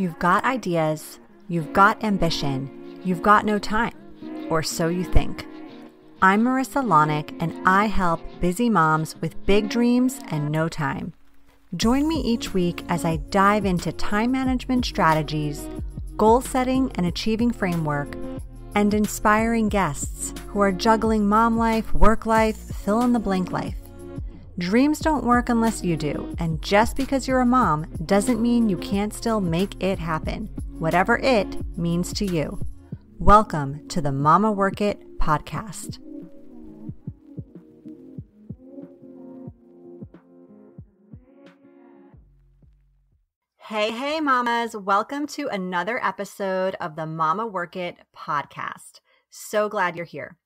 You've got ideas, you've got ambition, you've got no time, or so you think. I'm Marissa Lonick, and I help busy moms with big dreams and no time. Join me each week as I dive into time management strategies, goal setting and achieving framework, and inspiring guests who are juggling mom life, work life, fill in the blank life. Dreams don't work unless you do, and just because you're a mom doesn't mean you can't still make it happen, whatever it means to you. Welcome to the Mama Work It podcast. Hey, hey, mamas. Welcome to another episode of the Mama Work It podcast. So glad you're here.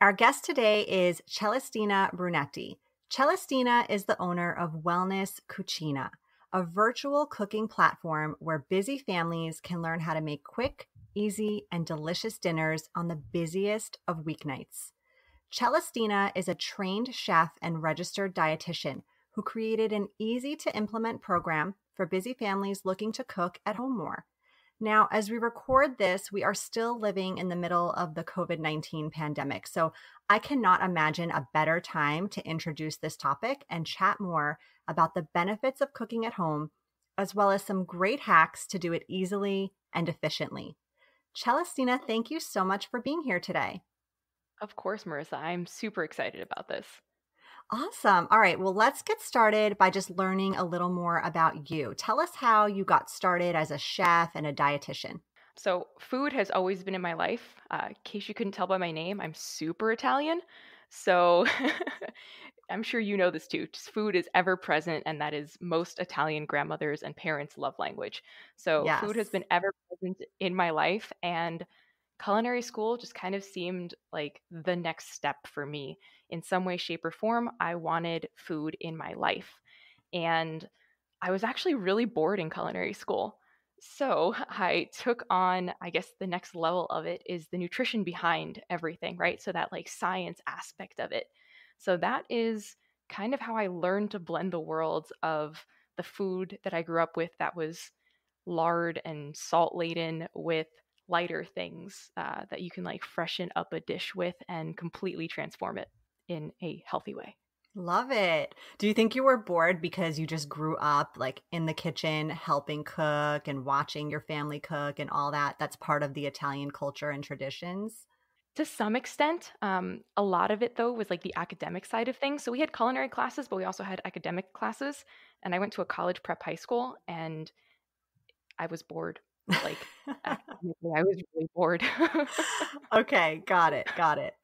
Our guest today is Celestina Brunetti. Celestina is the owner of Wellness Cucina, a virtual cooking platform where busy families can learn how to make quick, easy, and delicious dinners on the busiest of weeknights. Celestina is a trained chef and registered dietitian who created an easy to implement program for busy families looking to cook at home more. Now, as we record this, we are still living in the middle of the COVID 19 pandemic. So I cannot imagine a better time to introduce this topic and chat more about the benefits of cooking at home, as well as some great hacks to do it easily and efficiently. Celestina, thank you so much for being here today. Of course, Marissa. I'm super excited about this. Awesome. All right. Well, let's get started by just learning a little more about you. Tell us how you got started as a chef and a dietitian. So, food has always been in my life. Uh, in case you couldn't tell by my name, I'm super Italian. So, I'm sure you know this too. Just food is ever present, and that is most Italian grandmothers and parents' love language. So, yes. food has been ever present in my life, and culinary school just kind of seemed like the next step for me in some way, shape, or form, I wanted food in my life. And I was actually really bored in culinary school. So I took on, I guess the next level of it is the nutrition behind everything, right? So that like science aspect of it. So that is kind of how I learned to blend the worlds of the food that I grew up with that was lard and salt laden with lighter things uh, that you can like freshen up a dish with and completely transform it in a healthy way. Love it. Do you think you were bored because you just grew up like in the kitchen helping cook and watching your family cook and all that? That's part of the Italian culture and traditions. To some extent, um, a lot of it though was like the academic side of things. So we had culinary classes, but we also had academic classes. And I went to a college prep high school, and I was bored. Like I was really bored. okay, got it, got it.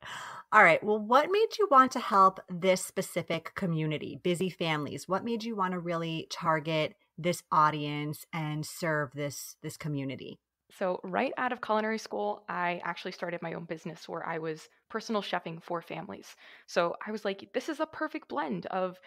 All right. Well, what made you want to help this specific community, busy families? What made you want to really target this audience and serve this this community? So, right out of culinary school, I actually started my own business where I was personal chefing for families. So, I was like, this is a perfect blend of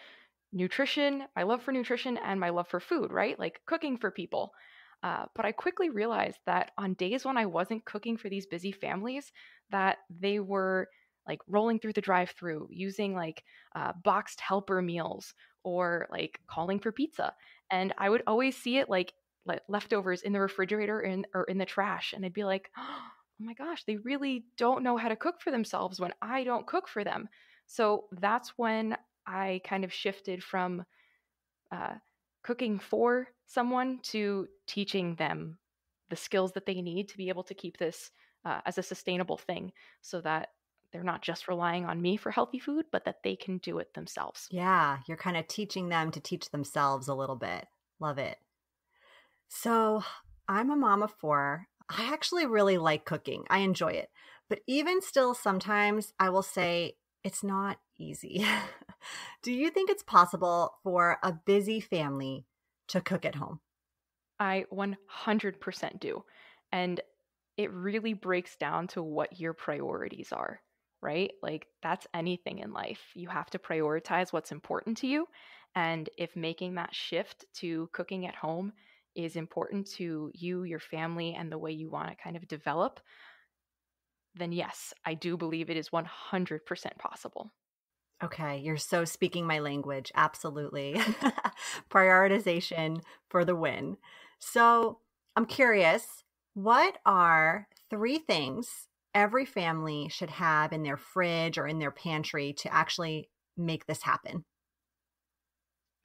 nutrition, my love for nutrition, and my love for food, right? Like cooking for people. Uh, but I quickly realized that on days when I wasn't cooking for these busy families, that they were like rolling through the drive through using like uh, boxed helper meals or like calling for pizza. And i would always see it like leftovers in the refrigerator in, or in the trash and i'd be like oh my gosh they really don't know how to cook for themselves when i don't cook for them. So that's when i kind of shifted from uh, cooking for someone to teaching them the skills that they need to be able to keep this uh, as a sustainable thing so that they're not just relying on me for healthy food, but that they can do it themselves. Yeah, you're kind of teaching them to teach themselves a little bit. Love it. So, I'm a mom of four. I actually really like cooking, I enjoy it. But even still, sometimes I will say it's not easy. do you think it's possible for a busy family to cook at home? I 100% do. And it really breaks down to what your priorities are right? Like that's anything in life. You have to prioritize what's important to you. And if making that shift to cooking at home is important to you, your family, and the way you want to kind of develop, then yes, I do believe it is 100% possible. Okay, you're so speaking my language. Absolutely. Prioritization for the win. So, I'm curious, what are three things every family should have in their fridge or in their pantry to actually make this happen?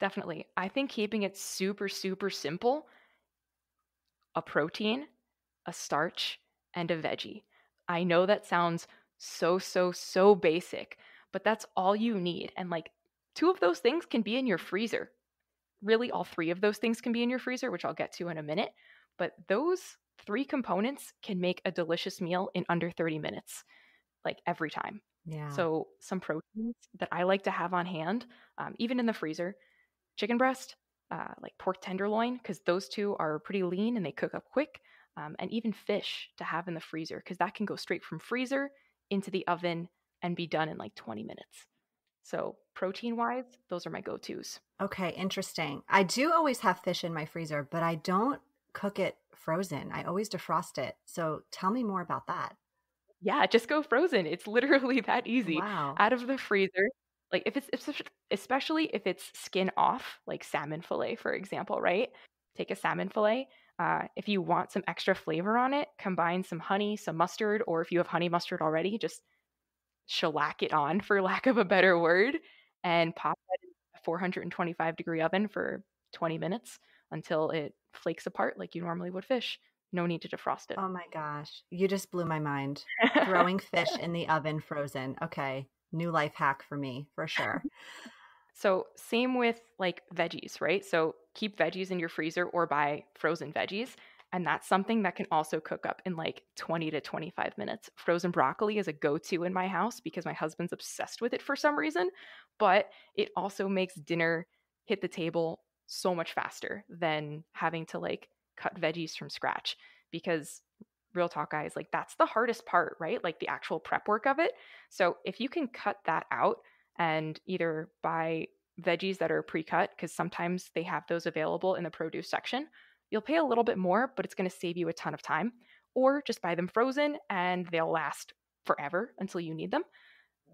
Definitely. I think keeping it super, super simple a protein, a starch, and a veggie. I know that sounds so, so, so basic, but that's all you need. And like two of those things can be in your freezer. Really, all three of those things can be in your freezer, which I'll get to in a minute. But those three components can make a delicious meal in under 30 minutes, like every time. Yeah. So, some proteins that I like to have on hand, um, even in the freezer chicken breast, uh, like pork tenderloin, because those two are pretty lean and they cook up quick, um, and even fish to have in the freezer, because that can go straight from freezer into the oven and be done in like 20 minutes. So, protein wise, those are my go tos. Okay, interesting. I do always have fish in my freezer, but I don't cook it frozen. I always defrost it. So, tell me more about that. Yeah, just go frozen. It's literally that easy. Wow. Out of the freezer. Like if it's especially if it's skin off, like salmon fillet, for example, right? Take a salmon fillet. Uh, if you want some extra flavor on it, combine some honey, some mustard, or if you have honey mustard already, just shellac it on, for lack of a better word, and pop that in a 425 degree oven for 20 minutes until it flakes apart like you normally would fish. No need to defrost it. Oh my gosh. You just blew my mind. Throwing fish in the oven frozen. Okay. New life hack for me, for sure. So, same with like veggies, right? So, keep veggies in your freezer or buy frozen veggies. And that's something that can also cook up in like 20 to 25 minutes. Frozen broccoli is a go to in my house because my husband's obsessed with it for some reason. But it also makes dinner hit the table so much faster than having to like cut veggies from scratch because real talk guys like that's the hardest part right like the actual prep work of it so if you can cut that out and either buy veggies that are pre-cut because sometimes they have those available in the produce section You'll pay a little bit more, but it's going to save you a ton of time. Or just buy them frozen and they'll last forever until you need them.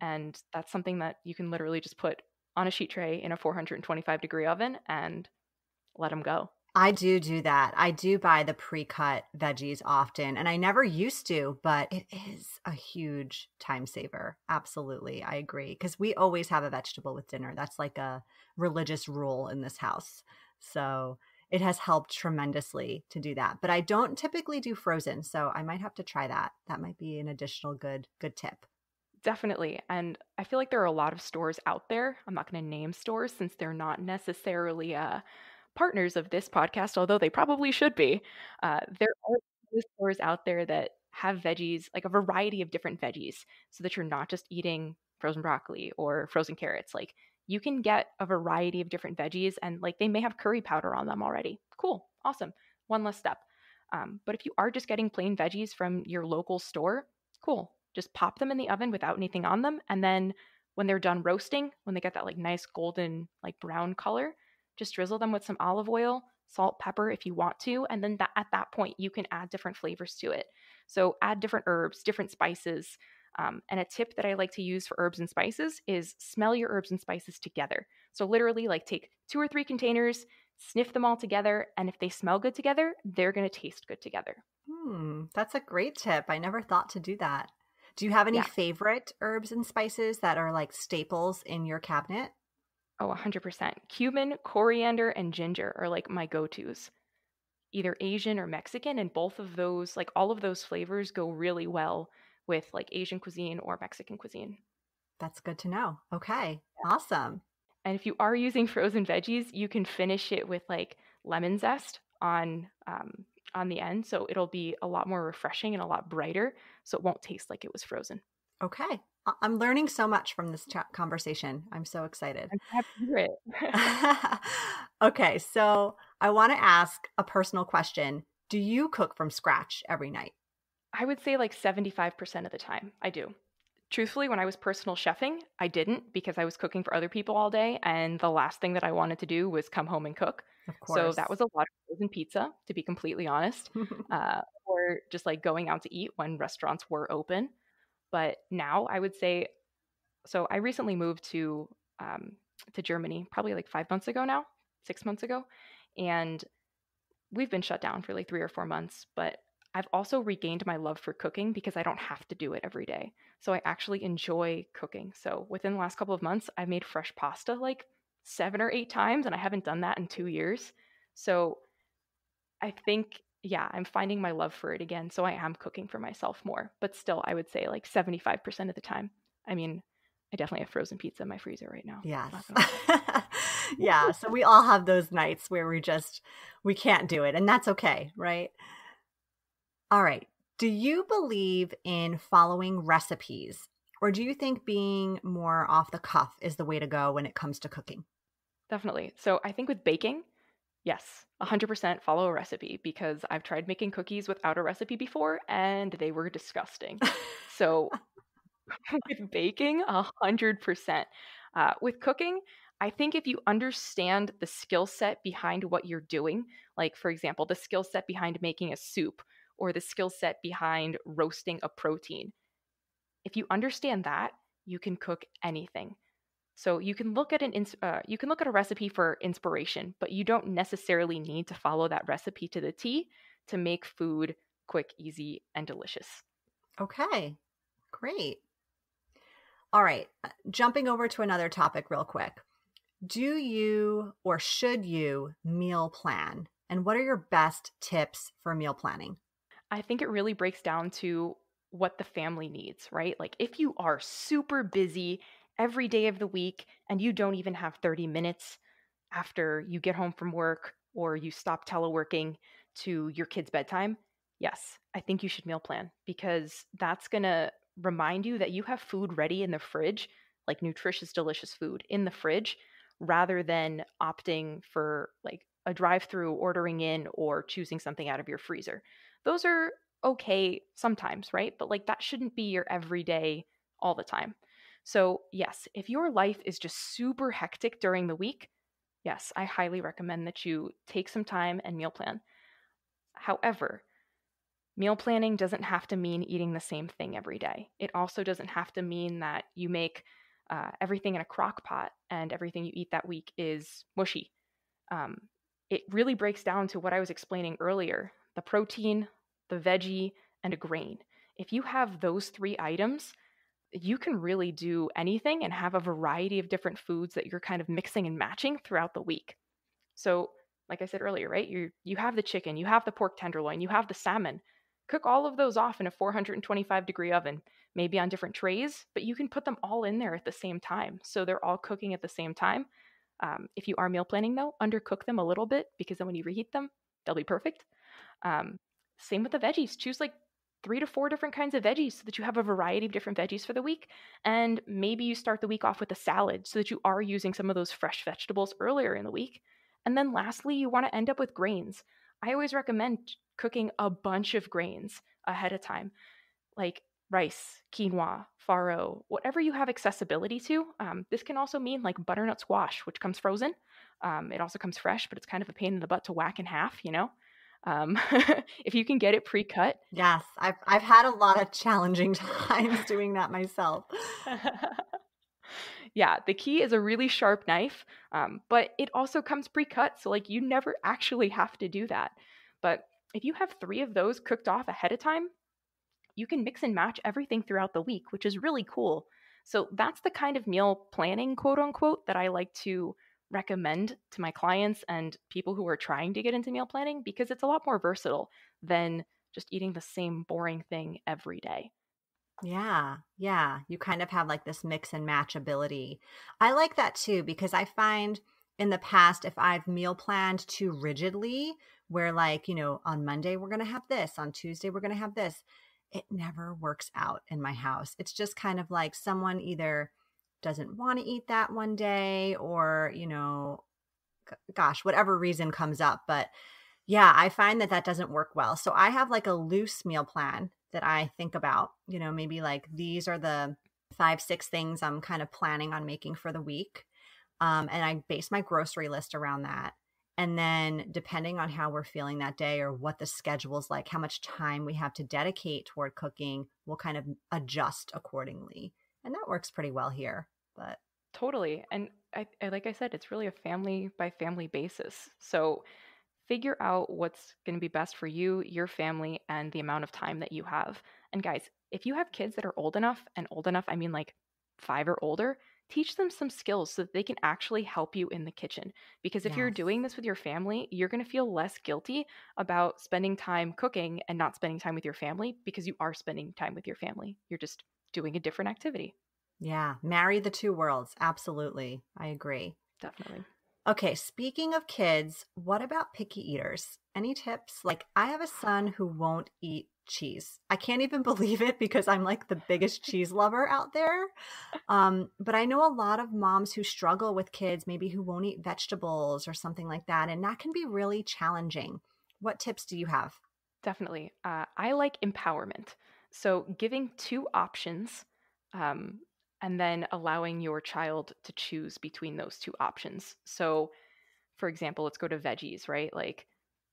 And that's something that you can literally just put on a sheet tray in a 425 degree oven and let them go. I do do that. I do buy the pre cut veggies often, and I never used to, but it is a huge time saver. Absolutely. I agree. Because we always have a vegetable with dinner. That's like a religious rule in this house. So it has helped tremendously to do that. But I don't typically do frozen, so I might have to try that. That might be an additional good good tip. Definitely. And I feel like there are a lot of stores out there. I'm not going to name stores since they're not necessarily uh, partners of this podcast, although they probably should be. Uh, there are stores out there that have veggies, like a variety of different veggies, so that you're not just eating frozen broccoli or frozen carrots. Like you can get a variety of different veggies and like they may have curry powder on them already. Cool, awesome. One less step. Um, but if you are just getting plain veggies from your local store, cool. Just pop them in the oven without anything on them. And then when they're done roasting, when they get that like nice golden, like brown color, just drizzle them with some olive oil, salt, pepper if you want to. And then that, at that point, you can add different flavors to it. So add different herbs, different spices, um, and a tip that I like to use for herbs and spices is smell your herbs and spices together. So, literally, like take two or three containers, sniff them all together, and if they smell good together, they're going to taste good together. Hmm, that's a great tip. I never thought to do that. Do you have any yeah. favorite herbs and spices that are like staples in your cabinet? Oh, 100%. Cumin, coriander, and ginger are like my go tos. Either Asian or Mexican, and both of those, like all of those flavors, go really well with like Asian cuisine or Mexican cuisine. That's good to know. Okay, awesome. And if you are using frozen veggies, you can finish it with like lemon zest on um, on the end, so it'll be a lot more refreshing and a lot brighter, so it won't taste like it was frozen. Okay, I'm learning so much from this chat conversation. I'm so excited. I'm happy to hear it. okay, so I want to ask a personal question. Do you cook from scratch every night? I would say like 75% of the time I do. Truthfully, when I was personal chefing, I didn't because I was cooking for other people all day. And the last thing that I wanted to do was come home and cook. So that was a lot of frozen pizza, to be completely honest, uh, or just like going out to eat when restaurants were open. But now I would say, so I recently moved to um, to Germany, probably like five months ago now, six months ago, and we've been shut down for like three or four months, but I've also regained my love for cooking because I don't have to do it every day. So I actually enjoy cooking. So within the last couple of months, I've made fresh pasta like seven or eight times, and I haven't done that in two years. So I think, yeah, I'm finding my love for it again. So I am cooking for myself more, but still, I would say like 75% of the time. I mean, I definitely have frozen pizza in my freezer right now. Yes. yeah. So we all have those nights where we just we can't do it and that's okay, right? All right. Do you believe in following recipes or do you think being more off the cuff is the way to go when it comes to cooking? Definitely. So I think with baking, yes, 100% follow a recipe because I've tried making cookies without a recipe before and they were disgusting. so with baking, 100%. Uh, with cooking, I think if you understand the skill set behind what you're doing, like for example, the skill set behind making a soup or the skill set behind roasting a protein, if you understand that, you can cook anything. So you can look at an uh, you can look at a recipe for inspiration, but you don't necessarily need to follow that recipe to the T to make food quick, easy, and delicious. Okay, great. All right, uh, jumping over to another topic real quick. Do you or should you meal plan? And what are your best tips for meal planning? I think it really breaks down to what the family needs, right? Like if you are super busy every day of the week and you don't even have 30 minutes after you get home from work or you stop teleworking to your kid's bedtime, yes, I think you should meal plan because that's going to remind you that you have food ready in the fridge, like nutritious, delicious food in the fridge, rather than opting for like a drive through, ordering in, or choosing something out of your freezer. Those are okay sometimes, right? But like that shouldn't be your everyday all the time. So, yes, if your life is just super hectic during the week, yes, I highly recommend that you take some time and meal plan. However, Meal planning doesn't have to mean eating the same thing every day. It also doesn't have to mean that you make uh, everything in a crock pot and everything you eat that week is mushy. Um, it really breaks down to what I was explaining earlier the protein, the veggie, and a grain. If you have those three items, you can really do anything and have a variety of different foods that you're kind of mixing and matching throughout the week. So, like I said earlier, right? You you have the chicken, you have the pork tenderloin, you have the salmon. Cook all of those off in a 425 degree oven, maybe on different trays, but you can put them all in there at the same time. So they're all cooking at the same time. Um, if you are meal planning, though, undercook them a little bit because then when you reheat them, they'll be perfect. Um, same with the veggies. Choose like three to four different kinds of veggies so that you have a variety of different veggies for the week. And maybe you start the week off with a salad so that you are using some of those fresh vegetables earlier in the week. And then lastly, you want to end up with grains. I always recommend cooking a bunch of grains ahead of time, like rice, quinoa, farro, whatever you have accessibility to. Um, this can also mean like butternut squash, which comes frozen. Um, it also comes fresh, but it's kind of a pain in the butt to whack in half, you know? Um, if you can get it pre-cut. Yes, I've I've had a lot of challenging times doing that myself. yeah, the key is a really sharp knife, um, but it also comes pre-cut, so like you never actually have to do that. But if you have three of those cooked off ahead of time, you can mix and match everything throughout the week, which is really cool. So that's the kind of meal planning, quote unquote, that I like to recommend to my clients and people who are trying to get into meal planning because it's a lot more versatile than just eating the same boring thing every day. Yeah, yeah. You kind of have like this mix and match ability. I like that too because I find in the past, if I've meal planned too rigidly, where like, you know, on Monday we're going to have this, on Tuesday we're going to have this, it never works out in my house. It's just kind of like someone either doesn't want to eat that one day or, you know, gosh, whatever reason comes up. But yeah, I find that that doesn't work well. So I have like a loose meal plan that I think about, you know, maybe like these are the five, six things I'm kind of planning on making for the week. Um, and I base my grocery list around that. And then, depending on how we're feeling that day or what the schedule's like, how much time we have to dedicate toward cooking, we'll kind of adjust accordingly. And that works pretty well here. But totally. And I, I, like I said, it's really a family by family basis. So figure out what's going to be best for you, your family, and the amount of time that you have. And guys, if you have kids that are old enough, and old enough, I mean like five or older, teach them some skills so that they can actually help you in the kitchen. Because if yes. you're doing this with your family, you're going to feel less guilty about spending time cooking and not spending time with your family because you are spending time with your family. You're just doing a different activity. Yeah, marry the two worlds. Absolutely. I agree. Definitely. Okay, speaking of kids, what about picky eaters? Any tips? Like, I have a son who won't eat cheese. I can't even believe it because I'm like the biggest cheese lover out there. Um, but I know a lot of moms who struggle with kids, maybe who won't eat vegetables or something like that. And that can be really challenging. What tips do you have? Definitely. Uh, I like empowerment. So, giving two options um, and then allowing your child to choose between those two options. So, for example, let's go to veggies, right? Like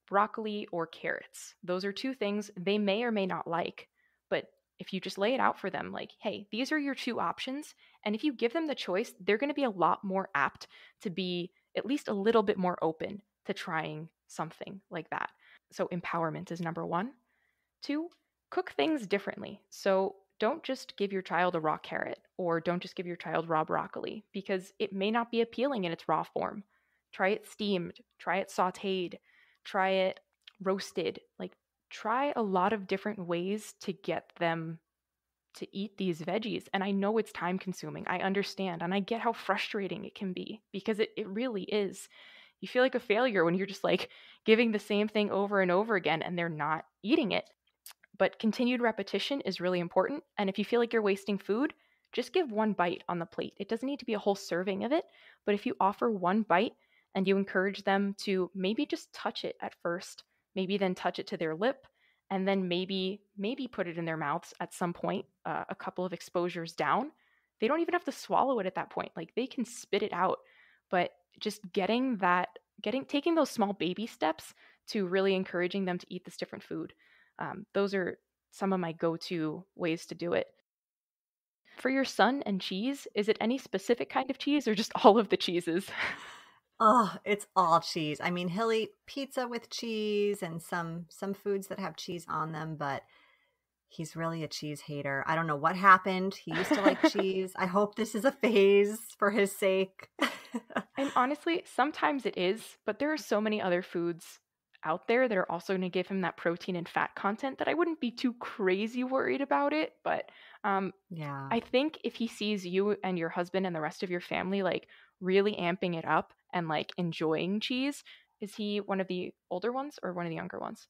broccoli or carrots. Those are two things they may or may not like, but if you just lay it out for them, like, hey, these are your two options. And if you give them the choice, they're going to be a lot more apt to be at least a little bit more open to trying something like that. So, empowerment is number one. Two, cook things differently. So, don't just give your child a raw carrot or don't just give your child raw broccoli because it may not be appealing in its raw form. Try it steamed, try it sauteed, try it roasted. Like, try a lot of different ways to get them to eat these veggies. And I know it's time consuming. I understand. And I get how frustrating it can be because it, it really is. You feel like a failure when you're just like giving the same thing over and over again and they're not eating it. But continued repetition is really important. And if you feel like you're wasting food, just give one bite on the plate. It doesn't need to be a whole serving of it, but if you offer one bite and you encourage them to maybe just touch it at first, maybe then touch it to their lip, and then maybe maybe put it in their mouths at some point, uh, a couple of exposures down. They don't even have to swallow it at that point. Like they can spit it out, but just getting that, getting taking those small baby steps to really encouraging them to eat this different food um, those are some of my go to ways to do it. For your son and cheese, is it any specific kind of cheese or just all of the cheeses? Oh, it's all cheese. I mean, he'll eat pizza with cheese and some some foods that have cheese on them, but he's really a cheese hater. I don't know what happened. He used to like cheese. I hope this is a phase for his sake. and honestly, sometimes it is, but there are so many other foods out there that are also going to give him that protein and fat content that I wouldn't be too crazy worried about it. But um, yeah, I think if he sees you and your husband and the rest of your family like really amping it up and like enjoying cheese, is he one of the older ones or one of the younger ones?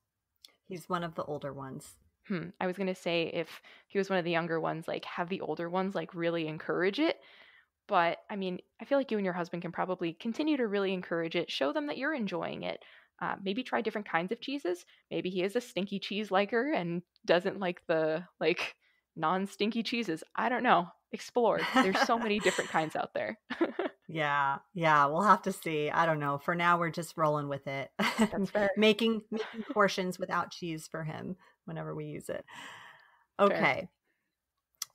He's one of the older ones. Hmm. I was gonna say if he was one of the younger ones, like have the older ones like really encourage it. But I mean, I feel like you and your husband can probably continue to really encourage it, show them that you're enjoying it. Uh, maybe try different kinds of cheeses. Maybe he is a stinky cheese liker and doesn't like the like non-stinky cheeses. I don't know. Explore. There's so many different kinds out there. yeah, yeah. We'll have to see. I don't know. For now, we're just rolling with it. That's fair. making making portions without cheese for him whenever we use it. Okay. Fair.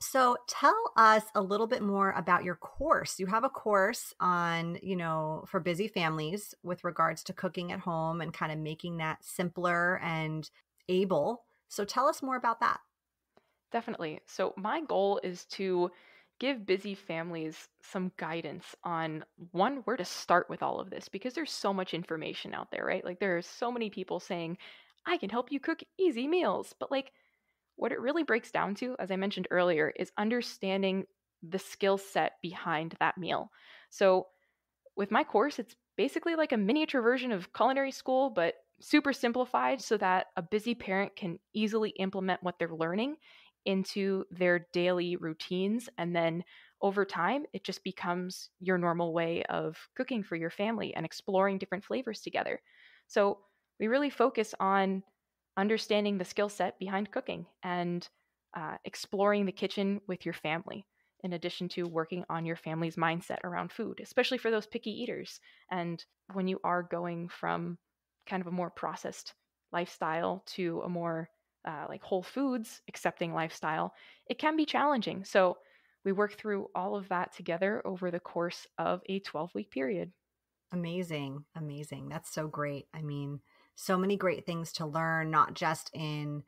So tell us a little bit more about your course. You have a course on, you know, for busy families with regards to cooking at home and kind of making that simpler and able. So tell us more about that. Definitely. So my goal is to give busy families some guidance on one where to start with all of this because there's so much information out there, right? Like there are so many people saying, "I can help you cook easy meals." But like what it really breaks down to, as I mentioned earlier, is understanding the skill set behind that meal. So, with my course, it's basically like a miniature version of culinary school, but super simplified so that a busy parent can easily implement what they're learning into their daily routines. And then over time, it just becomes your normal way of cooking for your family and exploring different flavors together. So, we really focus on understanding the skill set behind cooking and uh, exploring the kitchen with your family, in addition to working on your family's mindset around food, especially for those picky eaters. And when you are going from kind of a more processed lifestyle to a more uh, like whole foods accepting lifestyle, it can be challenging. So we work through all of that together over the course of a 12 week period. Amazing. Amazing. That's so great. I mean, so many great things to learn, not just in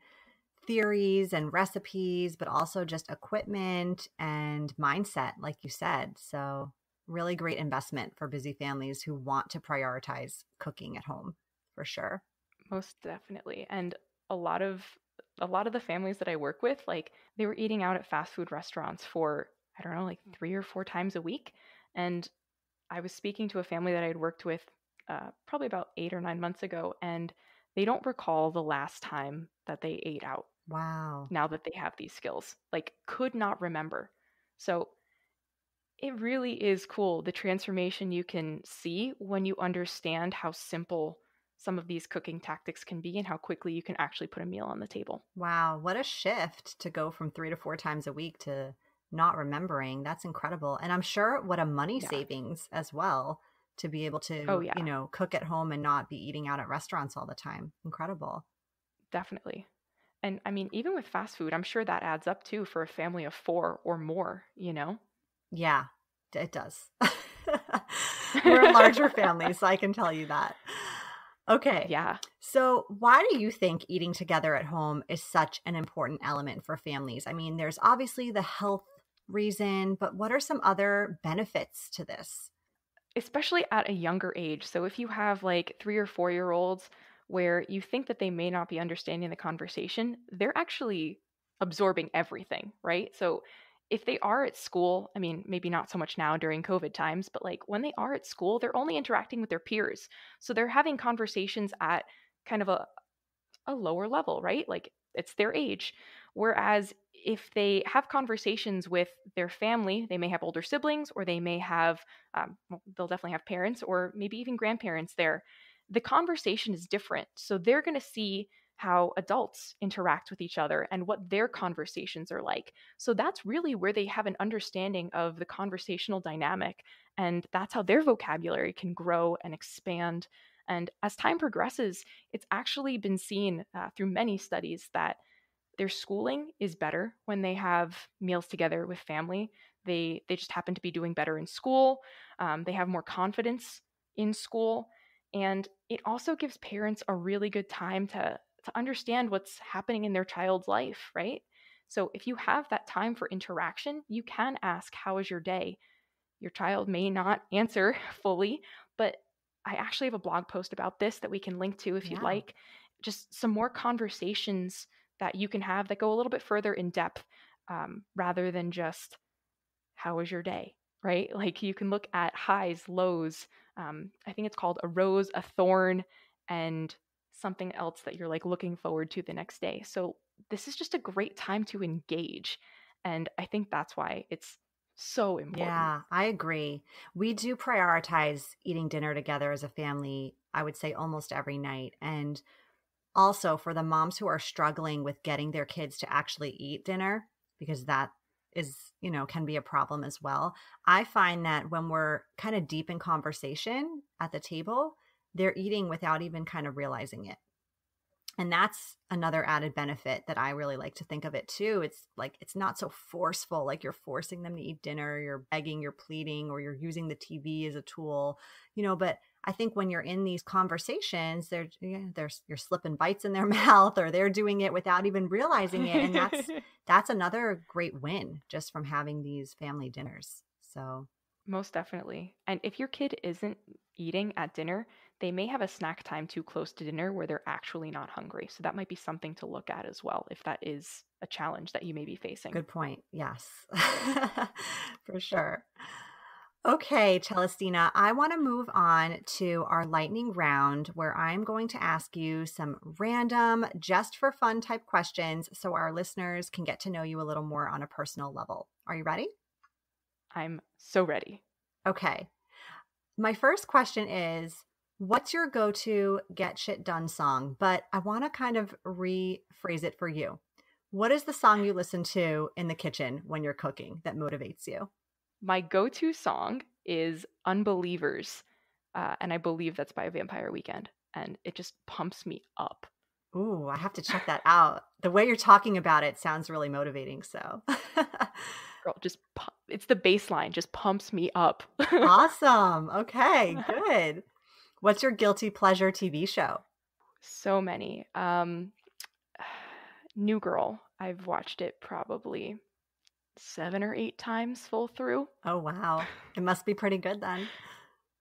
theories and recipes, but also just equipment and mindset, like you said. So, really great investment for busy families who want to prioritize cooking at home for sure. Most definitely. And a lot of a lot of the families that I work with, like they were eating out at fast food restaurants for I don't know, like 3 or 4 times a week. And I was speaking to a family that I had worked with uh, probably about 8 or 9 months ago and they don't recall the last time that they ate out Wow. now that they have these skills. Like, could not remember. So, it really is cool the transformation you can see when you understand how simple some of these cooking tactics can be and how quickly you can actually put a meal on the table. Wow. What a shift to go from three to four times a week to not remembering. That's incredible. And I'm sure what a money Yeah. savings as well to be able to, Oh, yeah. you know, cook at home and not be eating out at restaurants all the time. Incredible. Definitely. And I mean, even with fast food, I'm sure that adds up too for a family of four or more, you know? Yeah, it does. We're a larger family, so I can tell you that. Okay. Yeah. So, why do you think eating together at home is such an important element for families? I mean, there's obviously the health reason, but what are some other benefits to this? Especially at a younger age. So if you have like three or four year olds where you think that they may not be understanding the conversation, they're actually absorbing everything, right? So if they are at school, I mean, maybe not so much now during COVID times, but like when they are at school, they're only interacting with their peers. So they're having conversations at kind of a, a lower level, right? Like it's their age. Whereas if they have conversations with their family, they may have older siblings or they may have, um, they'll definitely have parents or maybe even grandparents there. The conversation is different. So they're going to see how adults interact with each other and what their conversations are like. So that's really where they have an understanding of the conversational dynamic. And that's how their vocabulary can grow and expand. And as time progresses, it's actually been seen uh, through many studies that their schooling is better when they have meals together with family. They they just happen to be doing better in school. Um, they have more confidence in school, and it also gives parents a really good time to to understand what's happening in their child's life. Right. So if you have that time for interaction, you can ask, "How is your day?" Your child may not answer fully, but I actually have a blog post about this that we can link to if you'd like. Just some more conversations that you can have that go a little bit further in depth um, rather than just how was your day right like you can look at highs lows um, i think it's called a rose a thorn and something else that you're like looking forward to the next day so this is just a great time to engage and i think that's why it's so important Yeah, I agree. We do prioritize eating dinner together as a family, I would say almost every night. And also for the moms who are struggling with getting their kids to actually eat dinner, because that is, you know, can be a problem as well. I find that when we're kind of deep in conversation at the table, they're eating without even kind of realizing it. And that's another added benefit that I really like to think of it too. It's like it's not so forceful, like you're forcing them to eat dinner, you're begging, you're pleading, or you're using the TV as a tool, you know. But I think when you're in these conversations, they're yeah, there's you're slipping bites in their mouth, or they're doing it without even realizing it, and that's that's another great win just from having these family dinners. So Most definitely. And if your kid isn't eating at dinner, they may have a snack time too close to dinner where they're actually not hungry. So that might be something to look at as well if that is a challenge that you may be facing. Good point. Yes, for sure. Okay, Celestina, I want to move on to our lightning round where I'm going to ask you some random, just for fun type questions so our listeners can get to know you a little more on a personal level. Are you ready? I'm so ready. Okay. My first question is What's your go to get shit done song? But I want to kind of rephrase it for you. What is the song you listen to in the kitchen when you're cooking that motivates you? My go to song is Unbelievers. Uh, and I believe that's by Vampire Weekend. And it just pumps me up. Ooh, I have to check that out. The way you're talking about it sounds really motivating. So Girl, just it's the bass line, just pumps me up. awesome. Okay, good. What's your guilty pleasure TV show? So many. Um, New Girl. I've watched it probably seven or eight times full through. Oh, wow. It must be pretty good then.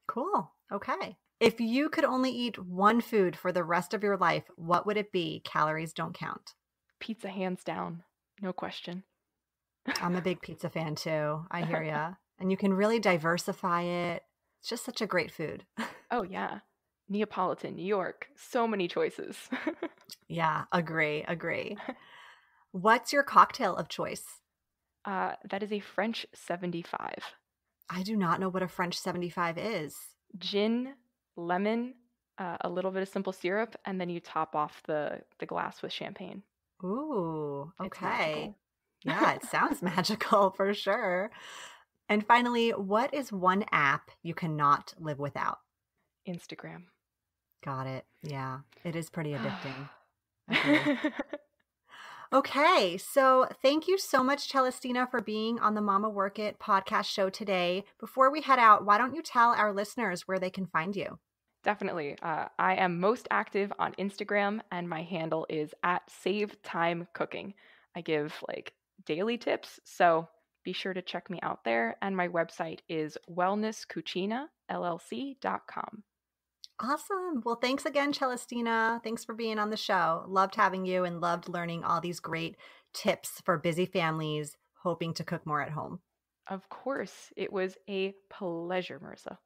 Cool. Okay. If you could only eat one food for the rest of your life, what would it be? Calories don't count. Pizza, hands down. No question. I'm a big pizza fan too. I hear ya. And you can really diversify it. It's just such a great food. oh, yeah. Neapolitan, New York. So many choices. yeah, agree, agree. What's your cocktail of choice? Uh, that is a French 75. I do not know what a French 75 is. Gin, lemon, uh, a little bit of simple syrup, and then you top off the, the glass with champagne. Ooh, okay. yeah, it sounds magical for sure. And finally, what is one app you cannot live without? Instagram. Got it. Yeah, it is pretty addicting. okay, so thank you so much, Celestina, for being on the Mama Work It podcast show today. Before we head out, why don't you tell our listeners where they can find you? Definitely. Uh, I am most active on Instagram, and my handle is at Save Time Cooking. I give like daily tips, so be sure to check me out there. And my website is wellnesscucinallc.com. Awesome. Well, thanks again, Celestina. Thanks for being on the show. Loved having you and loved learning all these great tips for busy families hoping to cook more at home. Of course. It was a pleasure, Marissa.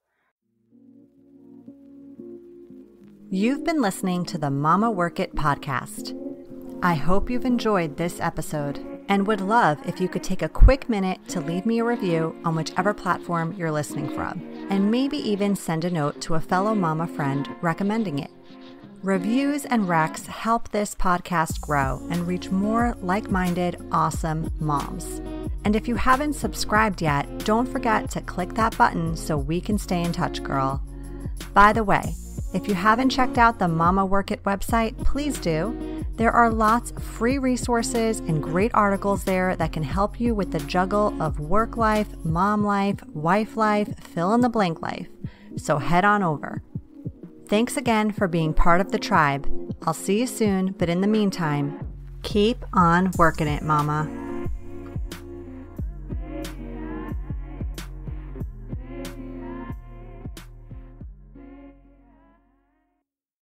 You've been listening to the Mama Work It podcast. I hope you've enjoyed this episode and would love if you could take a quick minute to leave me a review on whichever platform you're listening from, and maybe even send a note to a fellow mama friend recommending it. Reviews and recs help this podcast grow and reach more like minded, awesome moms. And if you haven't subscribed yet, don't forget to click that button so we can stay in touch, girl. By the way, if you haven't checked out the Mama Work It website, please do. There are lots of free resources and great articles there that can help you with the juggle of work life, mom life, wife life, fill in the blank life. So head on over. Thanks again for being part of the tribe. I'll see you soon, but in the meantime, keep on working it, Mama.